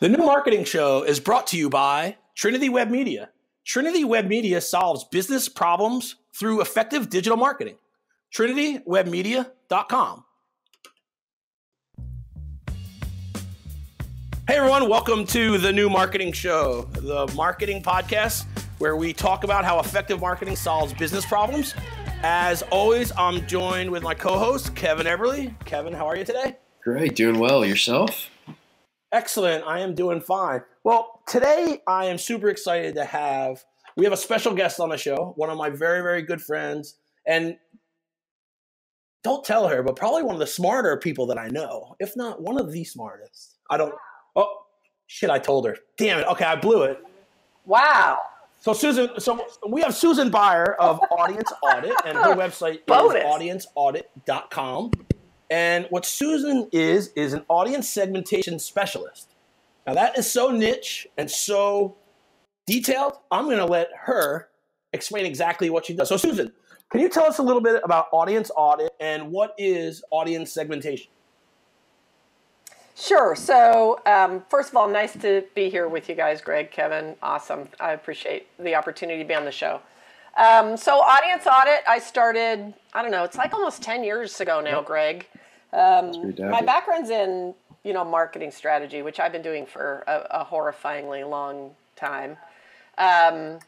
The new marketing show is brought to you by Trinity Web Media. Trinity Web Media solves business problems through effective digital marketing. TrinityWebMedia.com. Hey everyone, welcome to the new marketing show, the marketing podcast where we talk about how effective marketing solves business problems. As always, I'm joined with my co host, Kevin Everly. Kevin, how are you today? Great, doing well. Yourself? Excellent. I am doing fine. Well, today I am super excited to have we have a special guest on the show, one of my very very good friends and don't tell her, but probably one of the smarter people that I know, if not one of the smartest. I don't Oh, shit, I told her. Damn it. Okay, I blew it. Wow. So Susan, so we have Susan Baier of Audience Audit, and her website is audienceaudit.com. And what Susan is, is an audience segmentation specialist. Now, that is so niche and so detailed. I'm going to let her explain exactly what she does. So, Susan, can you tell us a little bit about audience audit and what is audience segmentation? Sure. So, um, first of all, nice to be here with you guys, Greg, Kevin. Awesome. I appreciate the opportunity to be on the show. Um, so, audience audit, I started, I don't know, it's like almost 10 years ago now, Greg. Um, my background's in you know marketing strategy, which I've been doing for a, a horrifyingly long time. Um,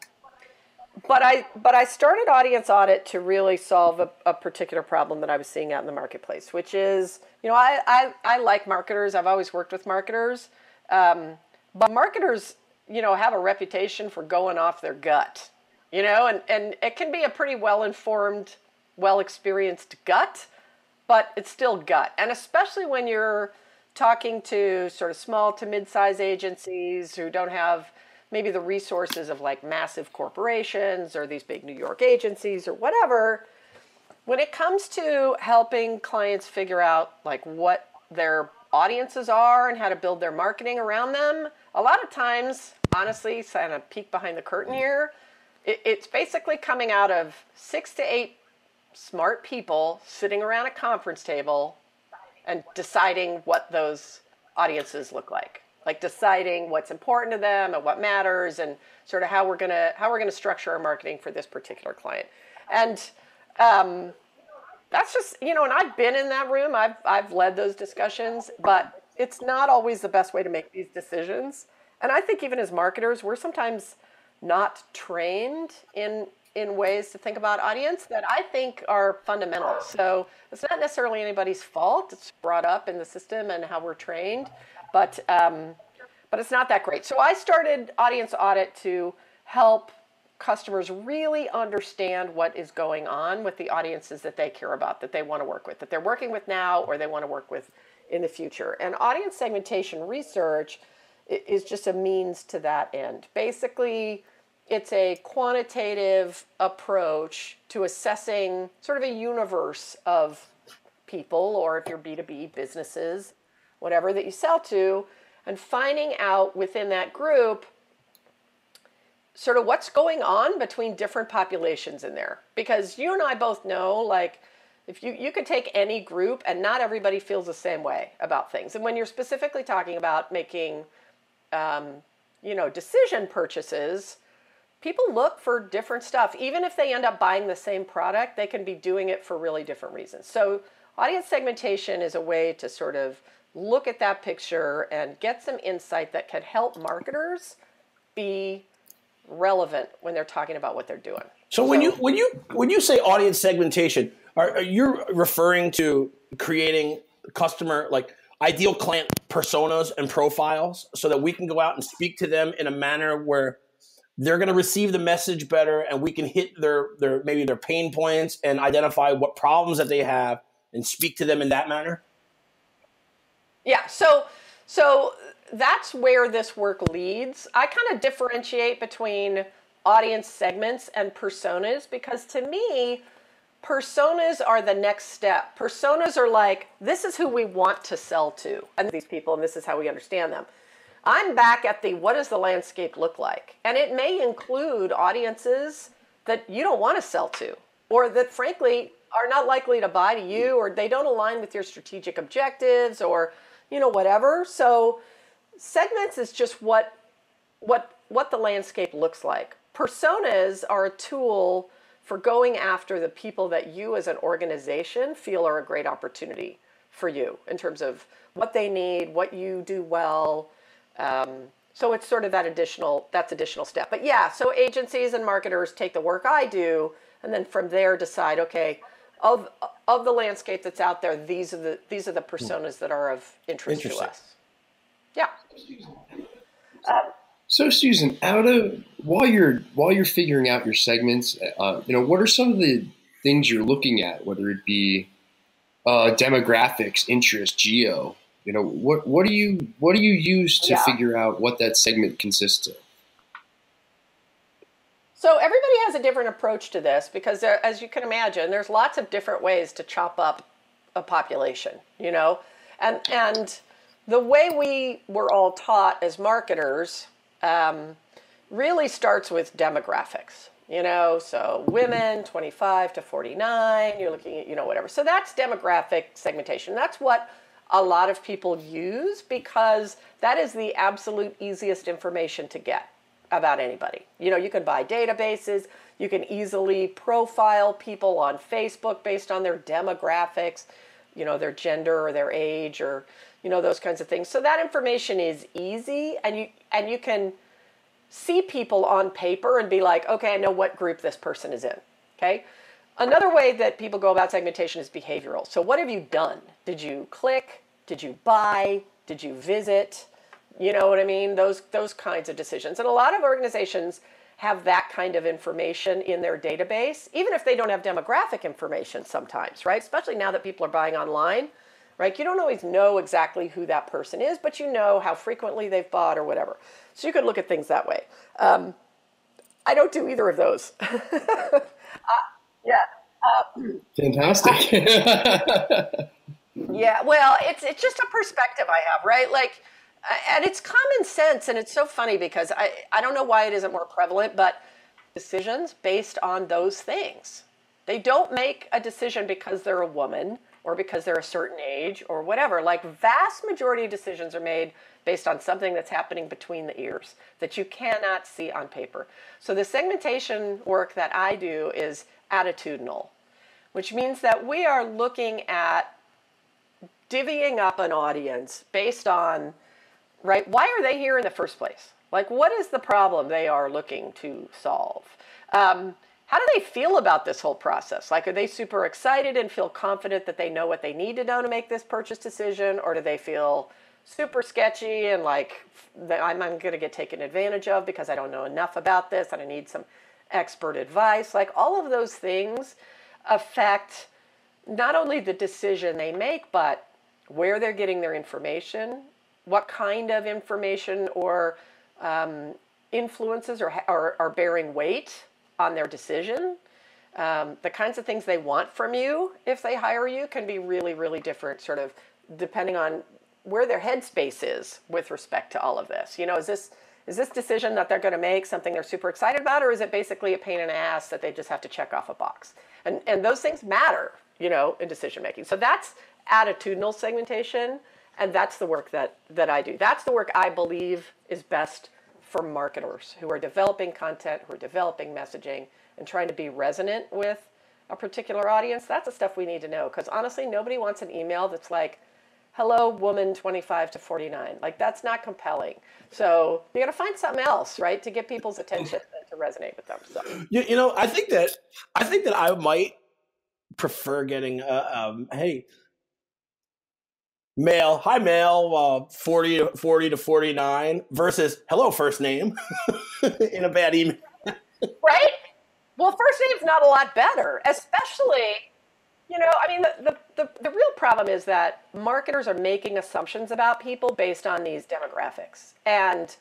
but I but I started audience audit to really solve a, a, particular problem that I was seeing out in the marketplace, which is you know I I, I like marketers. I've always worked with marketers, um, but marketers you know have a reputation for going off their gut, you know, and and it can be a pretty well informed, well experienced gut but it's still gut. And especially when you're talking to sort of small to mid-size agencies who don't have maybe the resources of like massive corporations or these big New York agencies or whatever, when it comes to helping clients figure out like what their audiences are and how to build their marketing around them, a lot of times, honestly, kind of peek behind the curtain here, it's basically coming out of six to eight smart people sitting around a conference table and deciding what those audiences look like. Like deciding what's important to them and what matters and sort of how we're gonna how we're gonna structure our marketing for this particular client. And um, that's just you know and i've been in that room. I've i've led those discussions but it's not always the best way to make these decisions. And i think even as marketers we're sometimes not trained in in ways to think about audience that I think are fundamental. So it's not necessarily anybody's fault. It's brought up in the system and how we're trained, but um, but it's not that great. So I started audience audit to help customers really understand what is going on with the audiences that they care about, that they want to work with, that they're working with now or they want to work with in the future. And audience segmentation research is just a means to that end. Basically, it's a quantitative approach to assessing sort of a universe of people, or if you're B2B businesses, whatever that you sell to, and finding out within that group sort of what's going on between different populations in there. Because you and I both know, like, if you, you could take any group and not everybody feels the same way about things. And when you're specifically talking about making, um, you know, decision purchases, people look for different stuff. Even if they end up buying the same product, they can be doing it for really different reasons. So, audience segmentation is a way to sort of look at that picture and get some insight that could help marketers be relevant when they're talking about what they're doing. So, so when you when you when you say audience segmentation, are, are you referring to creating customer like ideal client personas and profiles so that we can go out and speak to them in a manner where they're going to receive the message better and we can hit their their maybe their pain points and identify what problems that they have and speak to them in that manner? Yeah so so that's where this work leads. I kind of differentiate between audience segments and personas because to me personas are the next step. Personas are like this is who we want to sell to. And these people and this is how we understand them I'm back at the what does the landscape look like? And it may include audiences that you don't want to sell to, or that frankly are not likely to buy to you, or they don't align with your strategic objectives, or you know, whatever. So segments is just what what what the landscape looks like. Personas are a tool for going after the people that you as an organization feel are a great opportunity for you in terms of what they need, what you do well. Um, so it's sort of that additional that's additional step. But yeah, so agencies and marketers take the work I do, and then from there decide, okay, of of the landscape that's out there, these are the these are the personas that are of interest to us. Yeah. Um, so Susan, out of while you're while you're figuring out your segments, uh, you know, what are some of the things you're looking at, whether it be uh, demographics, interest, geo? You know, what what do you what do you use to yeah. figure out what that segment consists of? So everybody has a different approach to this because, there, as you can imagine, there's lots of different ways to chop up a population. You know, and and the way we were all taught as marketers um, really starts with demographics. You know, so women 25 to 49, you're looking at, you know, whatever. So that's demographic segmentation. That's what a lot of people use because that is the absolute easiest information to get about anybody. You know, you can buy databases, you can easily profile people on Facebook based on their demographics, you know, their gender or their age or you know those kinds of things. So that information is easy and you and you can see people on paper and be like, okay, I know what group this person is in. Okay. Another way that people go about segmentation is behavioral. So, what have you done? Did you click? Did you buy? Did you visit? You know what I mean? Those those kinds of decisions. And a lot of organizations have that kind of information in their database, even if they don't have demographic information sometimes, right? Especially now that people are buying online, right? You don't always know exactly who that person is, but you know how frequently they've bought or whatever. So you could look at things that way. Um, I don't do either of those. uh, yeah. Uh, Fantastic. yeah. Well, it's it's just a perspective I have, right? Like, and it's common sense, and it's so funny because I I don't know why it isn't more prevalent, but decisions based on those things. They don't make a decision because they're a woman or because they're a certain age or whatever. Like vast majority of decisions are made based on something that's happening between the ears that you cannot see on paper. So the segmentation work that I do is attitudinal, which means that we are looking at divvying up an audience based on right why are they here in the first place like what is the problem they are looking to solve um, how do they feel about this whole process? Like, are they super excited and feel confident that they know what they need to know to make this purchase decision? Or do they feel super sketchy and like I'm, I'm going to get taken advantage of because I don't know enough about this and I need some expert advice? Like, all of those things affect not only the decision they make, but where they're getting their information, what kind of information or um, influences are, are, are bearing weight on their decision. Um, the kinds of things they want from you if they hire you can be really, really different, sort of depending on where their headspace is with respect to all of this. You know, is this is this decision that they're going to make something they're super excited about, or is it basically a pain in the ass that they just have to check off a box? And and those things matter, you know, in decision making. So that's attitudinal segmentation, and that's the work that that I do. That's the work I believe is best for marketers who are developing content, who are developing messaging, and trying to be resonant with a particular audience. That's the stuff we need to know because honestly, nobody wants an email that's like, hello, woman 25 to 49. Like, that's not compelling. So, you got to find something else, right, to get people's attention to resonate with them. So. You, you know, I think that I think that I might prefer getting, uh, um, hey, male, hi male, uh, 40, to, 40 to 49 versus hello first name in a bad email. right? Well, first name's not a lot better, especially, you know, I mean, the, the, the, the, real problem is that marketers are making assumptions about people based on these demographics. And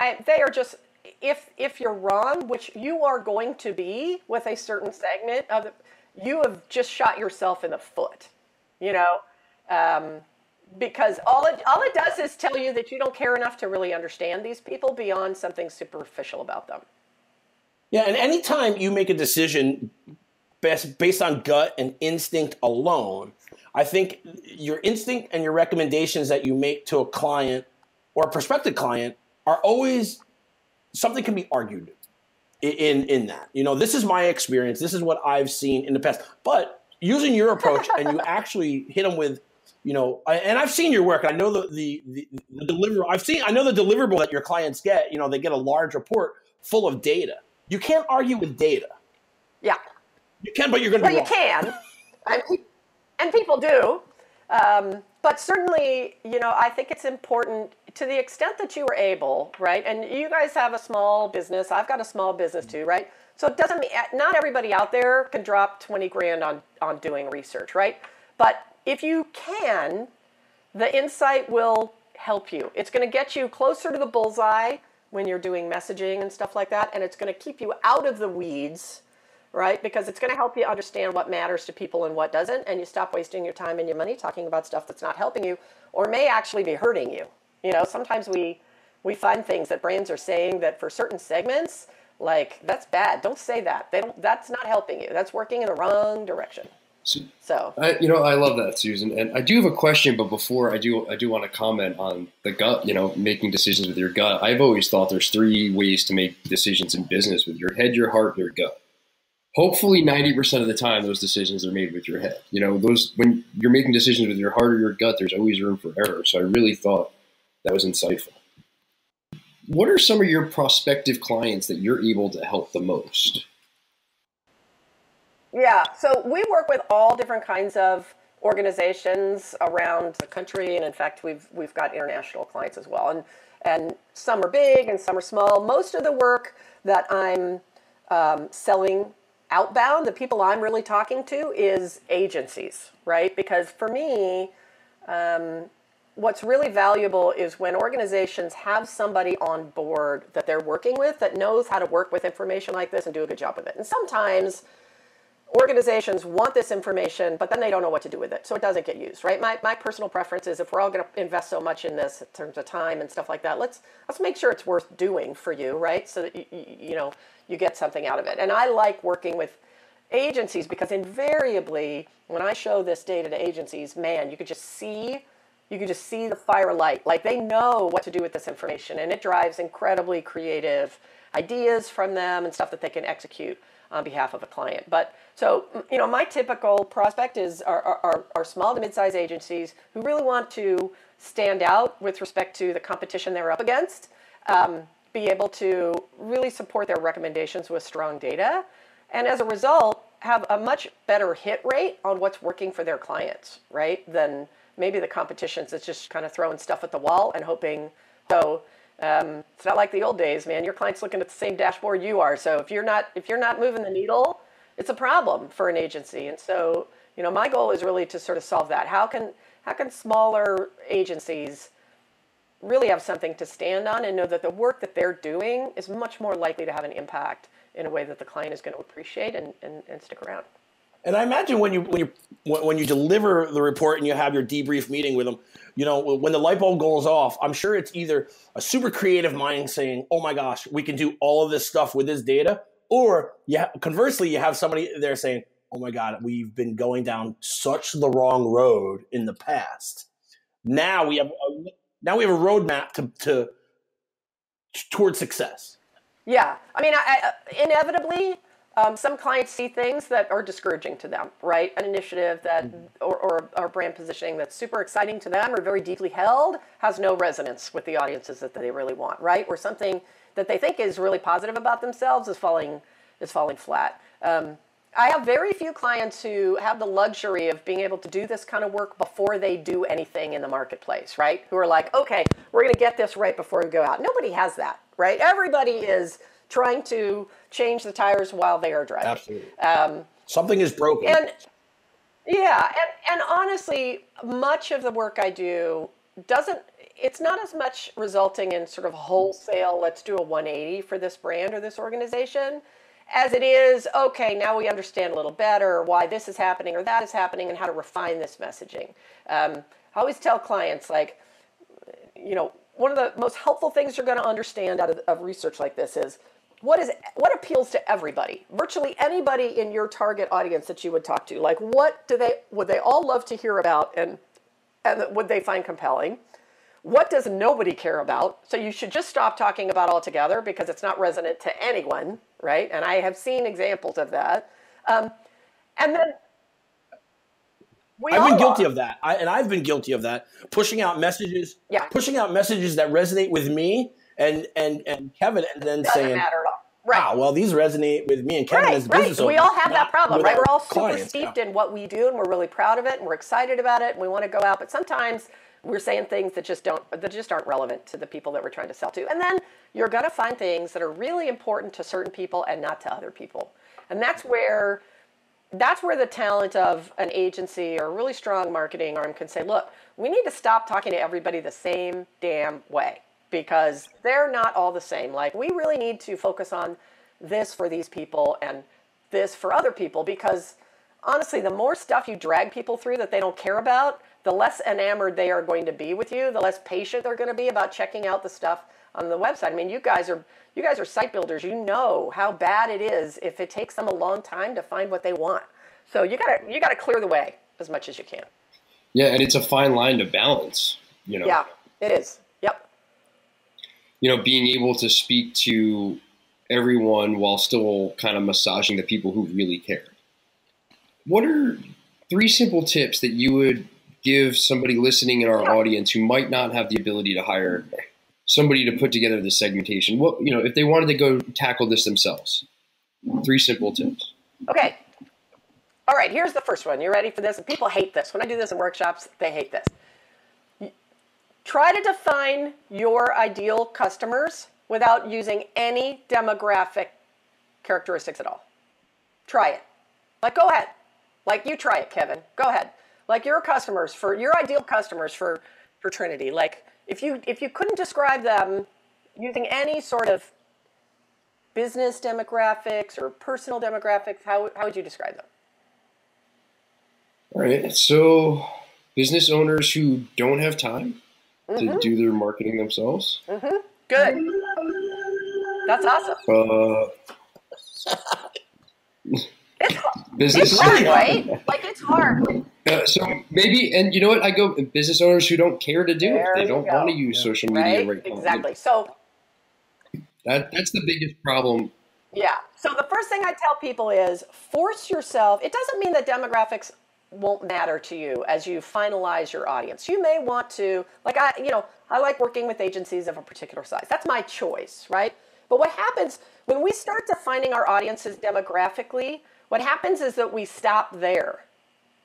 I, they are just, if, if you're wrong, which you are going to be with a certain segment of the, you have just shot yourself in the foot, you know? Um, because all it all it does is tell you that you don't care enough to really understand these people beyond something superficial about them. Yeah, and anytime you make a decision based based on gut and instinct alone, I think your instinct and your recommendations that you make to a client or a prospective client are always something can be argued in in that. You know, this is my experience. This is what I've seen in the past. But using your approach and you actually hit them with, you know, I, and I've seen your work. I know the the the, the deliverable. I've seen. I know the deliverable that your clients get. You know, they get a large report full of data. You can't argue with data. Yeah. You can, but you're going to. Well, you can, and people do. Um, but certainly, you know, I think it's important to the extent that you were able, right? And you guys have a small business. I've got a small business too, right? So it doesn't mean not everybody out there can drop 20 grand on, on doing research, right? But if you can, the insight will help you. It's going to get you closer to the bullseye when you're doing messaging and stuff like that, and it's going to keep you out of the weeds right? Because it's going to help you understand what matters to people and what doesn't, and you stop wasting your time and your money talking about stuff that's not helping you or may actually be hurting you. You know, sometimes we we find things that brands are saying that for certain segments, like that's bad. Don't say that. They don't. That's not helping you. That's working in the wrong direction. So, I, you know, I love that, Susan. And I do have a question, but before I do, I do want to comment on the gut. You know, making decisions with your gut. I've always thought there's three ways to make decisions in business: with your head, your heart, your gut hopefully 90% of the time those decisions are made with your head you know those when you're making decisions with your heart or your gut there's always room for error so i really thought that was insightful what are some of your prospective clients that you're able to help the most yeah so we work with all different kinds of organizations around the country and in fact we've we've got international clients as well and and some are big and some are small most of the work that i'm um, selling outbound, the people I'm really talking to is agencies, right? Because for me, um, what's really valuable is when organizations have somebody on board that they're working with that knows how to work with information like this and do a good job with it. And sometimes organizations want this information, but then they don't know what to do with it. So it doesn't get used, right? My, my personal preference is if we're all going to invest so much in this in terms of time and stuff like that, let's, let's make sure it's worth doing for you, right? So that, you, you know, you get something out of it. And I like working with agencies because invariably when I show this data to agencies, man, you could just see you could just see the fire light. Like they know what to do with this information and it drives incredibly creative ideas from them and stuff that they can execute on behalf of a client. But so, you know, my typical prospect is are, are, are small to mid-sized agencies who really want to stand out with respect to the competition they're up against. Um, be able to really support their recommendations with strong data, and as a result, have a much better hit rate on what's working for their clients, right? Than maybe the competitions that's just kind of throwing stuff at the wall and hoping. So um, it's not like the old days, man. Your client's looking at the same dashboard you are. So if you're not if you're not moving the needle, it's a problem for an agency. And so you know, my goal is really to sort of solve that. How can how can smaller agencies really have something to stand on and know that the work that they're doing is much more likely to have an impact in a way that the client is going to appreciate and, and, and stick around. And I imagine when you when you when you deliver the report and you have your debrief meeting with them, you know, when the light bulb goes off, I'm sure it's either a super creative mind saying, "Oh my gosh, we can do all of this stuff with this data," or conversely, you have somebody there saying, "Oh my god, we've been going down such the wrong road in the past. Now we have a, now we have a roadmap to, to towards success." Yeah, I mean, I, I, inevitably, um, some clients see things that are discouraging to them, right? An initiative that mm-hmm. or, or, or brand positioning that's super exciting to them or very deeply held has no resonance with the audiences that they really want, right? Or something that they think is really positive about themselves is falling is falling flat. Um, I have very few clients who have the luxury of being able to do this kind of work before they do anything in the marketplace, right? Who are like, okay, we're going to get this right before we go out. Nobody has that, right? Everybody is trying to change the tires while they are driving. Absolutely. Um, Something is broken. And yeah, and, and honestly, much of the work I do doesn't it's not as much resulting in sort of wholesale let's do a 180 for this brand or this organization as it is okay now we understand a little better why this is happening or that is happening and how to refine this messaging um, i always tell clients like you know one of the most helpful things you're going to understand out of, of research like this is what is what appeals to everybody virtually anybody in your target audience that you would talk to like what do they would they all love to hear about and and would they find compelling what does nobody care about? So you should just stop talking about altogether because it's not resonant to anyone, right? And I have seen examples of that. Um, and then I've been guilty are. of that, I, and I've been guilty of that. Pushing out messages, yeah. pushing out messages that resonate with me and and and Kevin, and then Doesn't saying, matter at all. Right. Wow, well, these resonate with me and Kevin right, as business right. We all have that problem, right? We're all super clients, steeped in what we do, and we're really proud of it, and we're excited about it, and we want to go out. But sometimes we're saying things that just don't that just aren't relevant to the people that we're trying to sell to. And then you're going to find things that are really important to certain people and not to other people. And that's where that's where the talent of an agency or a really strong marketing arm can say, look, we need to stop talking to everybody the same damn way because they're not all the same. Like, we really need to focus on this for these people and this for other people because honestly, the more stuff you drag people through that they don't care about, the less enamored they are going to be with you, the less patient they're going to be about checking out the stuff on the website. I mean, you guys are you guys are site builders. You know how bad it is if it takes them a long time to find what they want. So you gotta you gotta clear the way as much as you can. Yeah, and it's a fine line to balance. You know. Yeah, it is. You know, being able to speak to everyone while still kind of massaging the people who really care. What are three simple tips that you would give somebody listening in our audience who might not have the ability to hire somebody to put together the segmentation? What you know, if they wanted to go tackle this themselves, three simple tips. Okay. All right, here's the first one. You ready for this? People hate this. When I do this in workshops, they hate this. Try to define your ideal customers without using any demographic characteristics at all. Try it. Like, go ahead. Like, you try it, Kevin. Go ahead. Like, your customers for your ideal customers for for Trinity. Like, if you if you couldn't describe them using any sort of business demographics or personal demographics, how how would you describe them? All right. So, business owners who don't have time mm-hmm. to do their marketing themselves. Mm-hmm. Good. That's awesome. Uh, it's, business it's hard, right? Like it's hard. Uh, so maybe, and you know what? I go business owners who don't care to do there it. They don't want to use yeah. social media right, right Exactly. So that that's the biggest problem. Yeah. So the first thing I tell people is force yourself. It doesn't mean that demographics won't matter to you as you finalize your audience. You may want to, like I, you know, I like working with agencies of a particular size. That's my choice, right? But what happens when we start defining our audiences demographically, what happens is that we stop there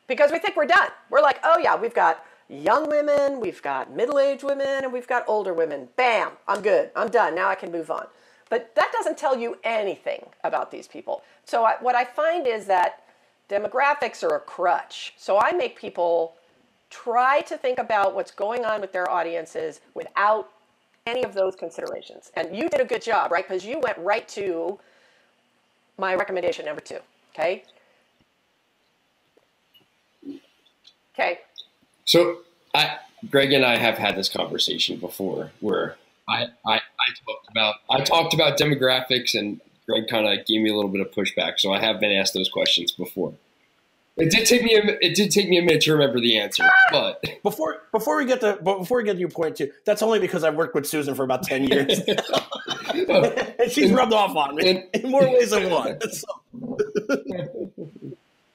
because we think we're done. We're like, oh yeah, we've got young women, we've got middle aged women, and we've got older women. Bam, I'm good. I'm done. Now I can move on. But that doesn't tell you anything about these people. So I, what I find is that demographics are a crutch. So I make people try to think about what's going on with their audiences without any of those considerations. And you did a good job, right? Because you went right to my recommendation number two. Okay. Okay. So I, Greg and I have had this conversation before where I, I, I talked about I talked about demographics and Greg kind of gave me a little bit of pushback. So I have been asked those questions before. It did take me a it did take me a minute to remember the answer, but before before we get to before we get to your point too, that's only because I've worked with Susan for about ten years, and she's rubbed off on me and, in more ways than one. So.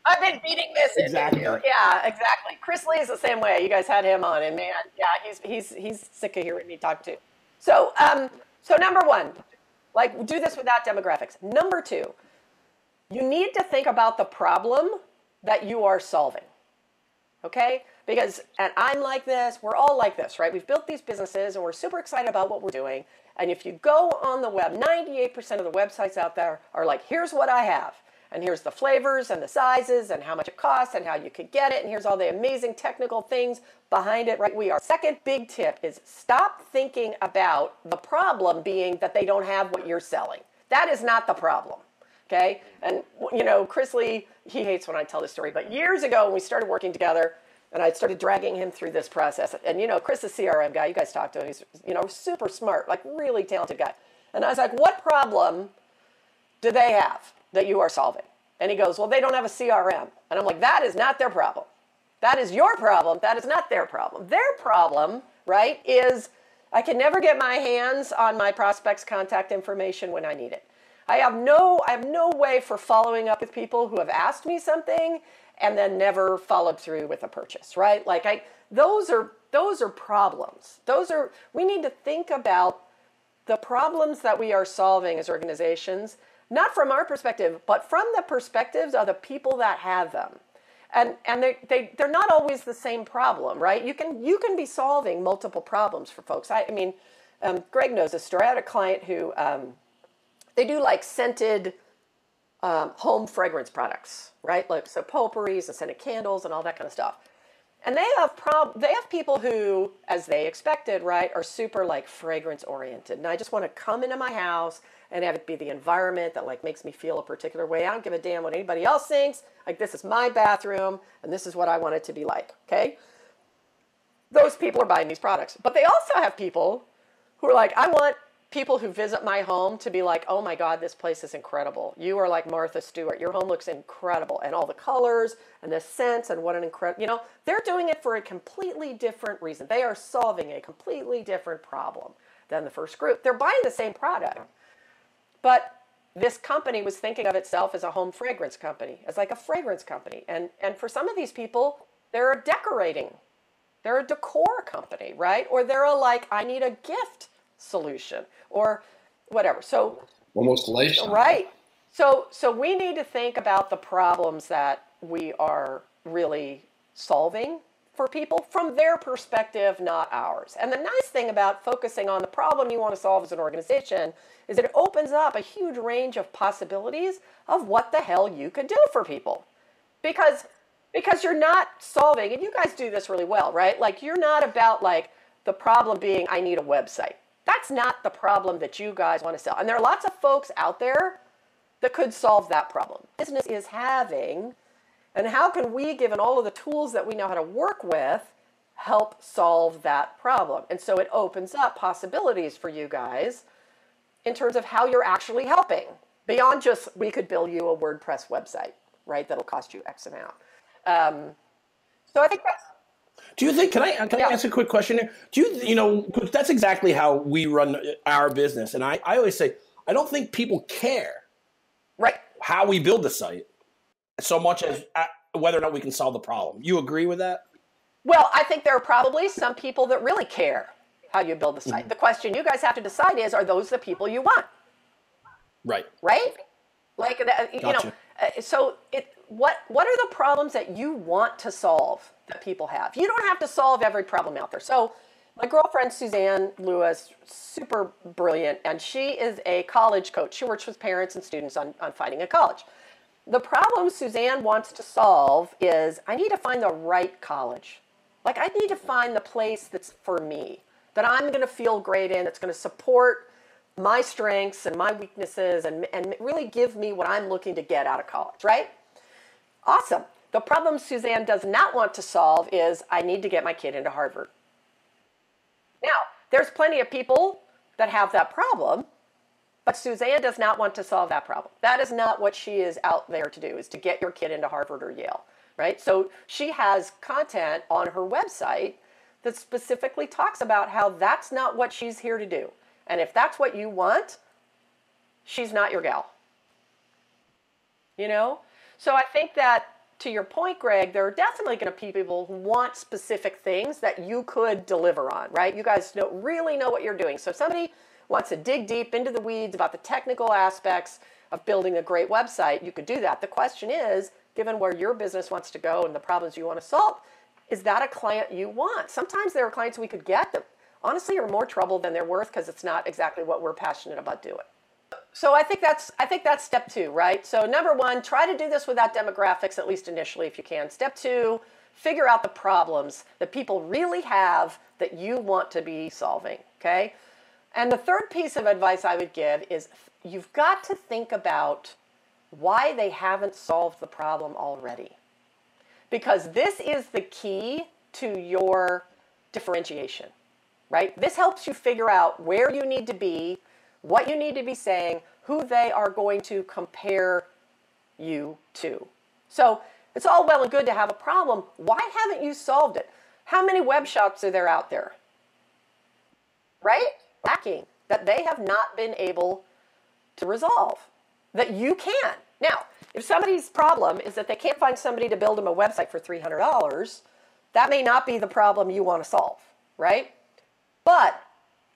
I've been beating this exactly. into you. Yeah, exactly. Chris Lee is the same way. You guys had him on, and man, yeah, he's he's he's sick of hearing me talk too. So, um, so number one, like do this without demographics. Number two, you need to think about the problem that you are solving. Okay? Because, and I'm like this, we're all like this, right? We've built these businesses and we're super excited about what we're doing. And if you go on the web, 98% of the websites out there are like, here's what I have. And here's the flavors and the sizes and how much it costs and how you could get it. And here's all the amazing technical things behind it, right? We are. Second big tip is stop thinking about the problem being that they don't have what you're selling. That is not the problem. Okay. And, you know, Chris Lee, he hates when I tell this story, but years ago when we started working together, and I started dragging him through this process. And, you know, Chris, the CRM guy, you guys talked to him. He's, you know, super smart, like really talented guy. And I was like, what problem do they have that you are solving? And he goes, well, they don't have a CRM. And I'm like, that is not their problem. That is your problem. That is not their problem. Their problem right, is I can never get my hands on my prospect's contact information when I need it. I have no I have no way for following up with people who have asked me something and then never followed through with a purchase, right? Like I those are those are problems. Those are we need to think about the problems that we are solving as organizations, not from our perspective, but from the perspectives of the people that have them. And, and they, they, they're not always the same problem, right? You can, you can be solving multiple problems for folks. I, I mean, um, Greg knows this story. I had a client who, um, they do like scented um, home fragrance products, right? Like so potpourris and scented candles and all that kind of stuff. And they have prob- they have people who, as they expected, right, are super like fragrance oriented. And I just want to come into my house and have it be the environment that like makes me feel a particular way. I don't give a damn what anybody else thinks. Like this is my bathroom and this is what I want it to be like. Okay. Those people are buying these products. But they also have people who are like, I want people who visit my home to be like, oh my God, this place is incredible. You are like Martha Stewart. Your home looks incredible. And all the colors and the scents and what an incredible, you know, they're doing it for a completely different reason. They are solving a completely different problem than the first group. They're buying the same product. But this company was thinking of itself as a home fragrance company, as like a fragrance company. And, and for some of these people, they're a decorating, they're a decor company, right? Or they're a like, I need a gift solution or whatever. So almost lifestyle. Right. So so we need to think about the problems that we are really solving for people from their perspective, not ours. And the nice thing about focusing on the problem you want to solve as an organization is that it opens up a huge range of possibilities of what the hell you could do for people. Because because you're not solving and you guys do this really well, right? Like you're not about like the problem being I need a website. That's not the problem that you guys want to sell. And there are lots of folks out there that could solve that problem. Business is having, and how can we, given all of the tools that we know how to work with, help solve that problem? And so it opens up possibilities for you guys in terms of how you're actually helping beyond just we could build you a WordPress website, right? That'll cost you X amount. Um, so I think that's do you think? Can I can yeah. I ask a quick question here? Do you you know that's exactly how we run our business, and I I always say I don't think people care, right? How we build the site, so much as uh, whether or not we can solve the problem. You agree with that? Well, I think there are probably some people that really care how you build the site. Mm-hmm. The question you guys have to decide is: Are those the people you want? Right. Right. Like uh, you gotcha. know, uh, so it what what are the problems that you want to solve that people have? You don't have to solve every problem out there. So my girlfriend Suzanne Lewis, super brilliant, and she is a college coach. She works with parents and students on, on finding a college. The problem Suzanne wants to solve is I need to find the right college. Like I need to find the place that's for me, that I'm going to feel great in, that's going to support my strengths and my weaknesses and, and really give me what I'm looking to get out of college, right? Awesome. The problem Suzanne does not want to solve is I need to get my kid into Harvard. Now, there's plenty of people that have that problem, but Suzanne does not want to solve that problem. That is not what she is out there to do, is to get your kid into Harvard or Yale, right? So she has content on her website that specifically talks about how that's not what she's here to do. And if that's what you want, she's not your gal. You know? So I think that to your point, Greg, there are definitely going to be people who want specific things that you could deliver on, right? You guys know, really know what you're doing. So if somebody wants to dig deep into the weeds about the technical aspects of building a great website, you could do that. The question is, given where your business wants to go and the problems you want to solve, is that a client you want? Sometimes there are clients we could get that honestly are more trouble than they're worth because it's not exactly what we're passionate about doing so I think that's I think that's step two, right? So number one, try to do this without demographics, at least initially, if you can. Step two, figure out the problems that people really have that you want to be solving. Okay. And the third piece of advice I would give is you've got to think about why they haven't solved the problem already. Because this is the key to your differentiation, right? This helps you figure out where you need to be what you need to be saying, who they are going to compare you to. So it's all well and good to have a problem. Why haven't you solved it? How many web shops are there out there? right? Lacking that they have not been able to resolve that you can. Now, if somebody's problem is that they can't find somebody to build them a website for $300, that may not be the problem you want to solve, right? But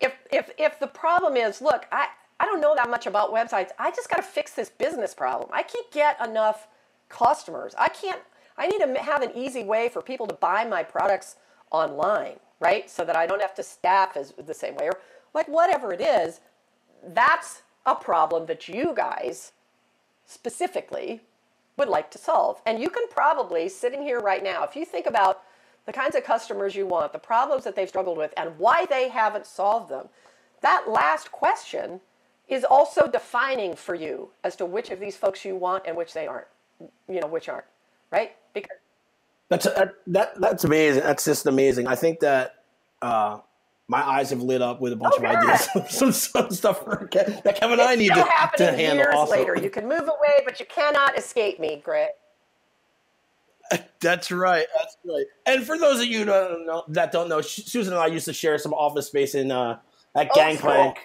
if if if the problem is, look, I I don't know that much about websites. I just got to fix this business problem. I can't get enough customers. I can't I need to have an easy way for people to buy my products online, right? So that I don't have to staff as the same way or like whatever it is. That's a problem that you guys specifically would like to solve. And you can probably, sitting here right now, if you think about the kinds of customers you want, the problems that they've struggled with, and why they haven't solved them, that last question is also defining for you as to which of these folks you want and which they aren't, you know, which aren't, right? Because that's that that's amazing. That's just amazing. I think that uh, my eyes have lit up with a bunch oh, of ideas, some, some stuff that Kevin and I need to, to handle. Years also. later, you can move away, but you cannot escape me, Greg. That's right. That's right. And for those of you don't know, that don't know, Susan and I used to share some office space in uh, at old Gangplank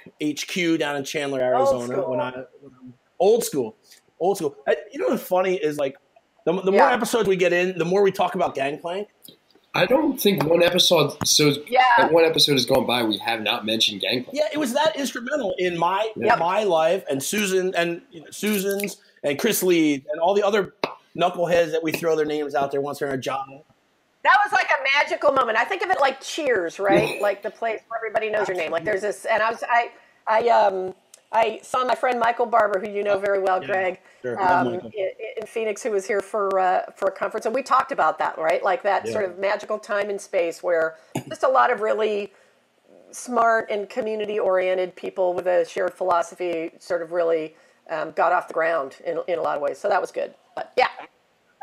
school. HQ down in Chandler, Arizona. When I when old school, old school. You know what's funny is like the, the yeah. more episodes we get in, the more we talk about Gangplank. I don't think one episode so yeah. one episode has gone by we have not mentioned Gangplank. Yeah, it was that instrumental in my yep. my life and Susan and you know, Susan's and Chris Lee and all the other knuckleheads that we throw their names out there once they're in a job. That was like a magical moment. I think of it like Cheers, right? like the place where everybody knows your name. Like there's this, and I was I I um I saw my friend Michael Barber, who you know very well, Greg, sure. um, in, in, Phoenix, who was here for uh, for a conference, and we talked about that, right? Like that yeah. sort of magical time and space where just a lot of really smart and community oriented people with a shared philosophy sort of really um, got off the ground in, in a lot of ways. So that was good. But yeah,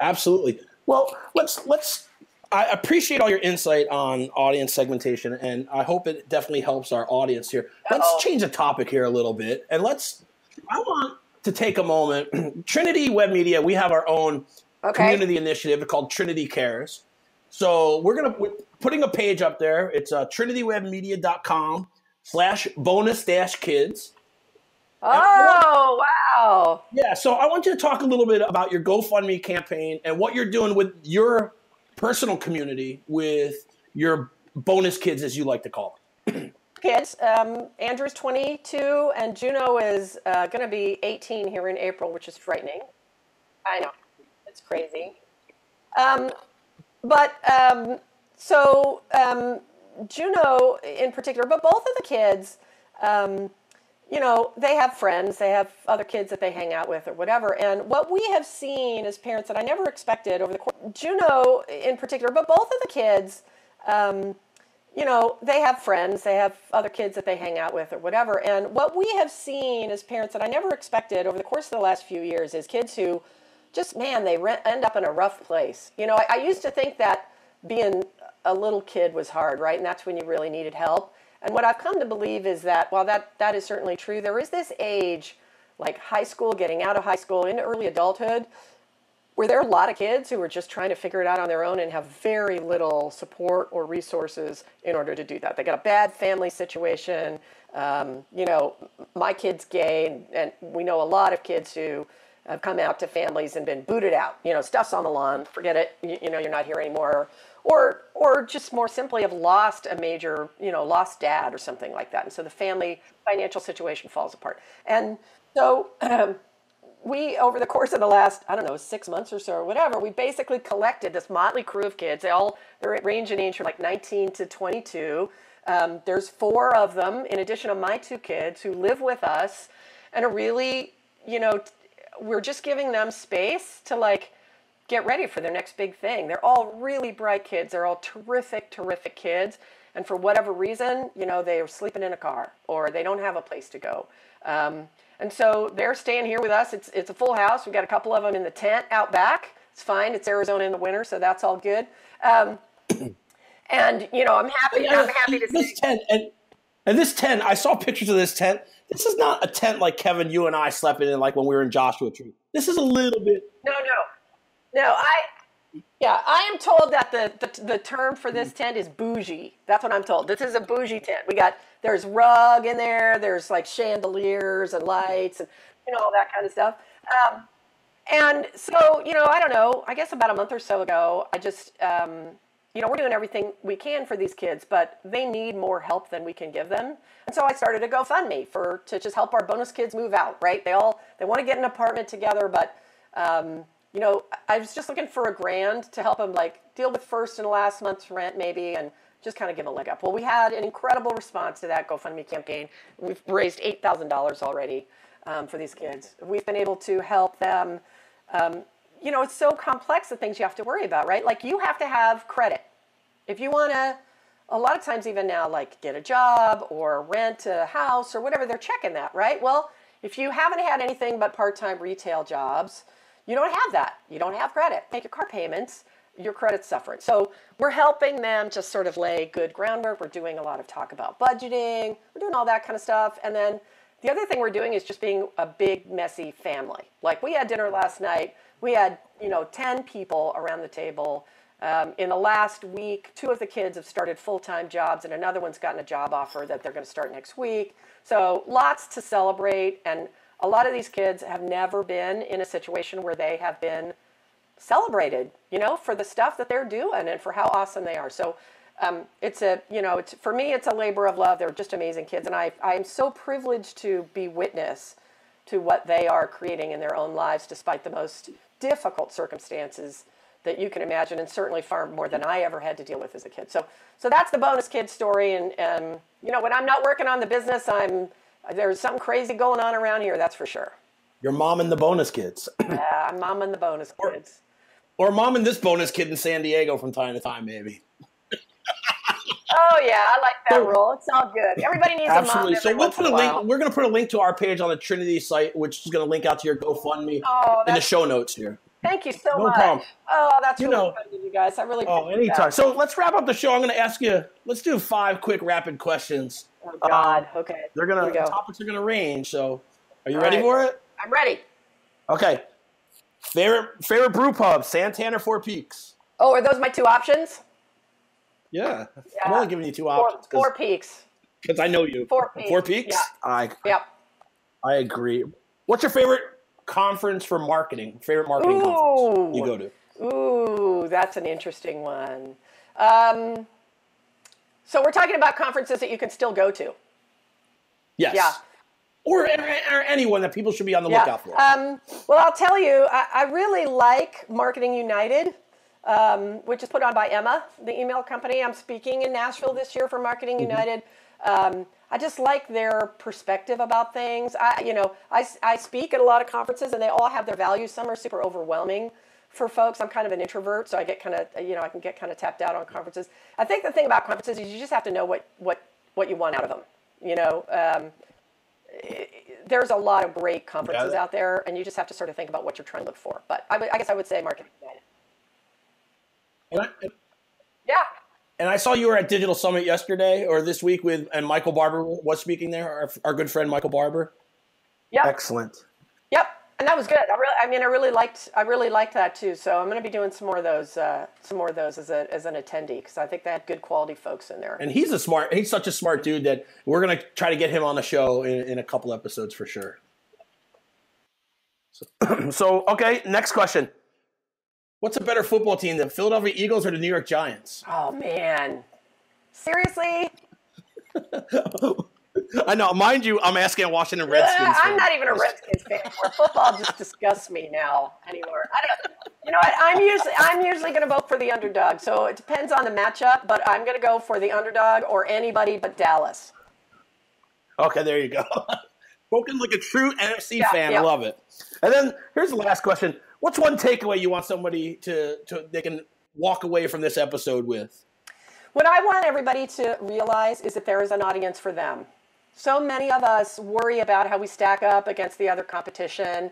absolutely. Well, let's let's I appreciate all your insight on audience segmentation, and I hope it definitely helps our audience here. Uh-oh. Let's change the topic here a little bit, and let's. I want to take a moment. Trinity Web Media, we have our own okay. community initiative called Trinity Cares. So we're gonna we're putting a page up there. It's uh, trinitywebmedia.com slash bonus dash kids. Oh, wow. Yeah, so I want you to talk a little bit about your GoFundMe campaign and what you're doing with your personal community with your bonus kids, as you like to call them? kids. Um, Andrew's 22, and Juno is uh, going to be 18 here in April, which is frightening. I know. It's crazy. Um, but um, so um, Juno in particular, but both of the kids um, you know, they have friends, they have other kids that they hang out with or whatever. And what we have seen as parents that I never expected over the course, Juno in particular, but both of the kids, um, you know, they have friends, they have other kids that they hang out with or whatever. And what we have seen as parents that I never expected over the course of the last few years is kids who just, man, they re- end up in a rough place. You know, I, I used to think that being a little kid was hard, right? And that's when you really needed help. And what I've come to believe is that while that, that is certainly true, there is this age, like high school, getting out of high school into early adulthood, where there are a lot of kids who are just trying to figure it out on their own and have very little support or resources in order to do that. They got a bad family situation. Um, you know, my kid's gay, and, and we know a lot of kids who have come out to families and been booted out. You know, stuff's on the lawn, forget it. You, you know, you're not here anymore or or just more simply have lost a major, you know, lost dad or something like that, and so the family financial situation falls apart. And so um, we, over the course of the last, I don't know, six months or so or whatever, we basically collected this motley crew of kids. They all they're range in age from like 19 to 22. Um, there's four of them, in addition to my two kids, who live with us, and are really, you know, we're just giving them space to like get ready for their next big thing. They're all really bright kids. They're all terrific, terrific kids. And for whatever reason, you know, they are sleeping in a car or they don't have a place to go. Um, and so they're staying here with us. It's, it's a full house. We've got a couple of them in the tent out back. It's fine. It's Arizona in the winter, so that's all good. Um, and you know, I'm happy. I'm happy to this see tent and and this tent. I saw pictures of this tent. This is not a tent like Kevin, you and I slept in, like when we were in Joshua Tree. This is a little bit. No, no, no, I Yeah, I am told that the, the, the term for this tent is bougie. That's what I'm told. This is a bougie tent. We got there's rug in there. There's like chandeliers and lights and you know all that kind of stuff. Um, and so you know, I don't know. I guess about a month or so ago, I just um, you know we're doing everything we can for these kids, but they need more help than we can give them. And so I started a GoFundMe for to just help our bonus kids move out. Right? They all they want to get an apartment together, but um, you know, I was just looking for a grand to help them like deal with first and last month's rent maybe and just kind of give them a leg up. Well, we had an incredible response to that GoFundMe campaign. We've raised $8,000 already um, for these kids. We've been able to help them. Um, you know, it's so complex the things you have to worry about, right? Like you have to have credit. If you want to, a lot of times even now, like get a job or rent a house or whatever, they're checking that, right? Well, if you haven't had anything but part-time retail jobs, you don't have that. You don't have credit. Make your car payments, your credit's suffering. So we're helping them just sort of lay good groundwork. We're doing a lot of talk about budgeting. We're doing all that kind of stuff. And then the other thing we're doing is just being a big, messy family. Like we had dinner last night. We had, you know, 10 people around the table. Um, in the last week, two of the kids have started full time jobs, and another one's gotten a job offer that they're going to start next week. So lots to celebrate. And a lot of these kids have never been in a situation where they have been celebrated, you know, for the stuff that they're doing and for how awesome they are. So um, it's a, you know, it's, for me, it's a labor of love. They're just amazing kids. And I, I'm so privileged to be witness to what they are creating in their own lives, despite the most difficult circumstances that you can imagine, and certainly far more than I ever had to deal with as a kid. So, so that's the bonus kid story. And, and you know, when I'm not working on the business, I'm there's something crazy going on around here, that's for sure. Your mom and the bonus kids. yeah, I'm mom and the bonus kids. Or, or mom and this bonus kid in San Diego from time to time, maybe. oh yeah, I like that so, role. It's all good. Everybody needs absolutely. a mom. so we'll put a link. We're going to put a link to our page on the Trinity site, which is going to link out to your GoFundMe oh, in the show notes here. Thank you so no much. Problem. Oh, that's you really know, fun you guys. I really oh anytime. That. So let's wrap up the show. I'm going to ask you. Let's do five quick rapid questions. Oh God. Um, okay. They're gonna the topics are gonna range. So, are you All ready right. for it? I'm ready. Okay. Favorite favorite brew pub: Santan or Four Peaks? Oh, are those my two options? Yeah. yeah. I'm only giving you two options. Four, four Peaks. Because I know you. Four Peaks. Four Peaks. Yeah. I. Yep. I agree. What's your favorite conference for marketing? Favorite marketing Ooh. conference you go to? Ooh, that's an interesting one. Um, so we're talking about conferences that you can still go to. Yes. Yeah. Or, or anyone that people should be on the yeah. lookout for. Um, well, I'll tell you, I, I really like Marketing United, um, which is put on by Emma, the email company. I'm speaking in Nashville this year for Marketing mm-hmm. United. Um, I just like their perspective about things. I, you know, I, I speak at a lot of conferences, and they all have their values. Some are super overwhelming for folks. I'm kind of an introvert, so I get kind of, you know, I can get kind of tapped out on conferences. I think the thing about conferences is you just have to know what what what you want out of them. You know, um, there's a lot of great conferences out there, and you just have to sort of think about what you're trying to look for. But I, I guess I would say Marketing And I, and. And I saw you were at Digital Summit yesterday or this week with, and Michael Barber was speaking there. Our, our good friend Michael Barber. Yeah. Excellent. Yep and that was good. I really, I mean, I really liked, I really liked that too. So I'm going to be doing some more of those, uh, some more of those as a as an attendee because I think they had good quality folks in there. And he's a smart, he's such a smart dude that we're going to try to get him on the show in, in a couple episodes for sure. So, so, okay, next question. What's a better football team, the Philadelphia Eagles or the New York Giants? Oh man, seriously. I know. Mind you, I'm asking a Washington Redskins. Uh, I'm not even a Redskins fan anymore. Football just disgusts me now anymore. I don't. You know what? I'm usually I'm usually going to vote for the underdog. So it depends on the matchup, but I'm going to go for the underdog or anybody but Dallas. Okay, there you go. Spoken like a true NFC yeah, fan. Yeah. I love it. And then here's the last question: What's one takeaway you want somebody to to they can walk away from this episode with? What I want everybody to realize is that there is an audience for them. So many of us worry about how we stack up against the other competition,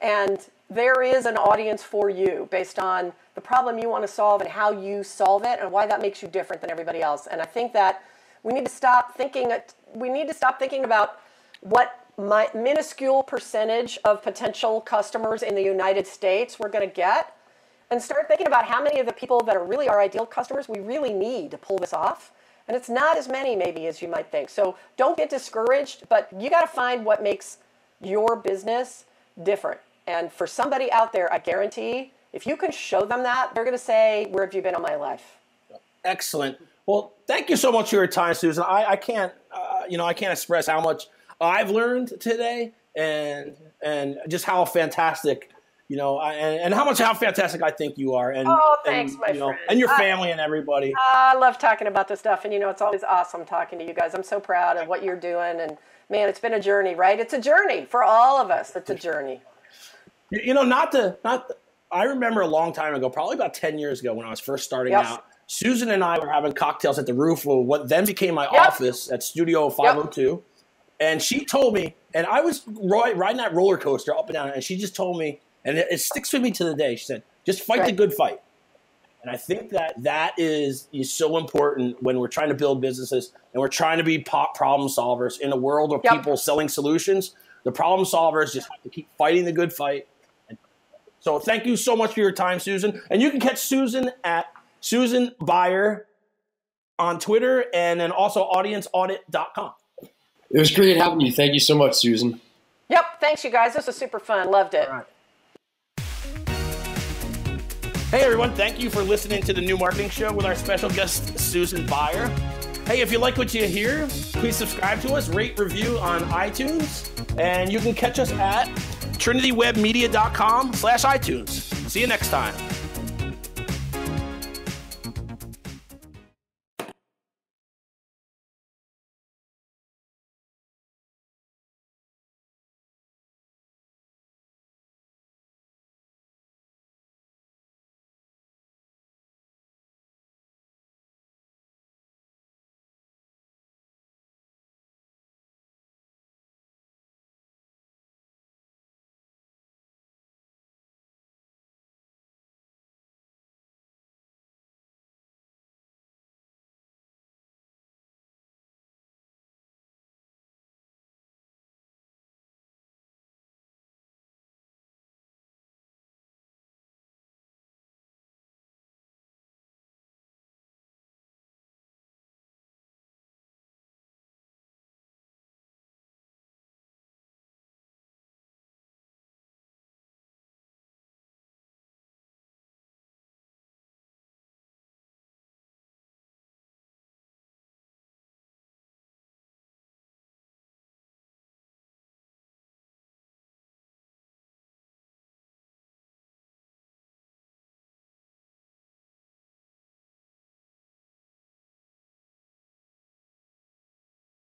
and there is an audience for you based on the problem you want to solve and how you solve it and why that makes you different than everybody else. And I think that we need to stop thinking we need to stop thinking about what my minuscule percentage of potential customers in the United States we're going to get and start thinking about how many of the people that are really our ideal customers we really need to pull this off. And it's not as many, maybe, as you might think. So don't get discouraged, but you got to find what makes your business different. And for somebody out there, I guarantee if you can show them that, they're going to say, Where have you been all my life? Excellent. Well, thank you so much for your time, Susan. I, I can't, uh, you know, I can't express how much I've learned today, and and just how fantastic, you know, I, and, and how much how fantastic I think you are. And oh, thanks, and, my you know, friend. and your family I, and everybody. I love talking about this stuff, and you know, it's always awesome talking to you guys. I'm so proud of what you're doing, and man, it's been a journey, right? It's a journey for all of us. It's a journey. You know, not to not. The, I remember a long time ago, probably about ten years ago, when I was first starting yes. out. Susan and I were having cocktails at the roof of what then became my yep. office at Studio 502. Yep. Oh And she told me, and I was riding that roller coaster up and down, and she just told me, and it, sticks with me to the day. She said, "Just fight right. the good fight." And I think that that is, is so important when we're trying to build businesses and we're trying to be problem solvers in a world of yep. people selling solutions. The problem solvers just have to keep fighting the good fight so thank you so much for your time, Susan. And you can catch Susan at Susan Baier on Twitter and then also audienceaudit.com. It was great having you. Thank you so much, Susan. Yep. Thanks, you guys. This was super fun. Loved it. Hey, everyone. Thank you for listening to the new marketing show with our special guest, Susan Baier. Hey, if you like what you hear, please subscribe to us, rate, review on iTunes, and you can catch us at trinitywebmedia.com slash iTunes. See you next time.